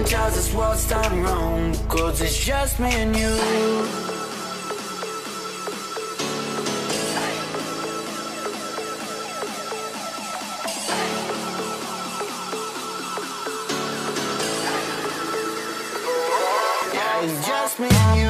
One tells us what's done wrong, cause it's just me and you. Yeah, it's just me and you.